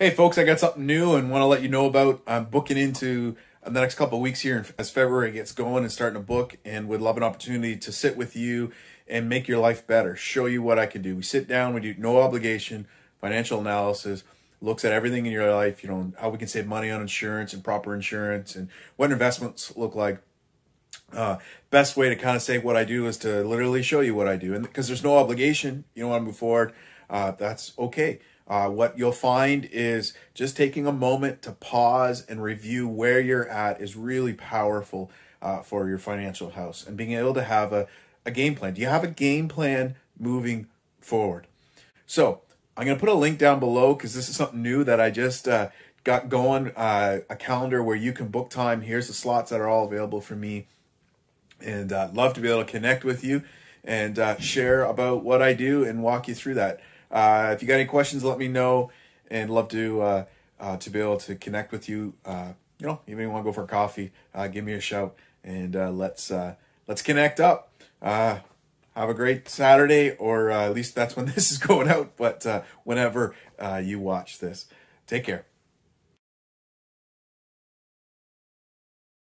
Hey, folks, I got something new and want to let you know about. I'm booking into the next couple weeks here as February gets going and starting to book, and would love an opportunity to sit with you and make your life better, show you what I can do. We sit down, we do no obligation financial analysis, looks at everything in your life, you know, how we can save money on insurance and proper insurance and what investments look like. Uh, best way to kind of say what I do is to literally show you what I do. And because there's no obligation, you don't want to move forward, uh, that's okay. Uh, what you'll find is just taking a moment to pause and review where you're at is really powerful uh, for your financial house and being able to have a, a game plan. Do you have a game plan moving forward? So I'm going to put a link down below because this is something new that I just uh, got going. Uh, a calendar where you can book time. Here's the slots that are all available for me. And uh, love to be able to connect with you and uh, share about what I do and walk you through that. Uh, if you got any questions, let me know, and love to uh, uh, to be able to connect with you. Uh, you know, even if you want to go for coffee, uh, give me a shout, and uh, let's let's connect up. have a great Saturday, or at least that's when this is going out. But whenever you watch this, take care.